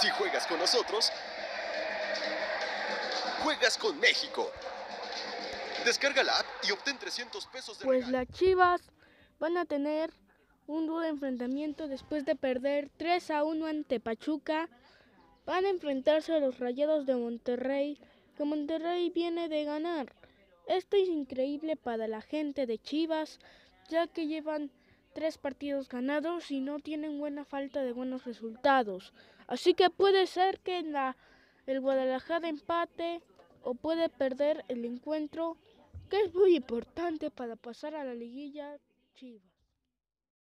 Si juegas con nosotros, juegas con México. Descarga la app y obtén 300 pesos de Pues regalo. las Chivas van a tener un duro enfrentamiento después de perder 3 a 1 ante Pachuca. Van a enfrentarse a los Rayados de Monterrey, que Monterrey viene de ganar. Esto es increíble para la gente de Chivas, ya que llevan tres partidos ganados y no tienen buena falta de buenos resultados. Así que puede ser que el Guadalajara empate o puede perder el encuentro, que es muy importante para pasar a la liguilla Chivas.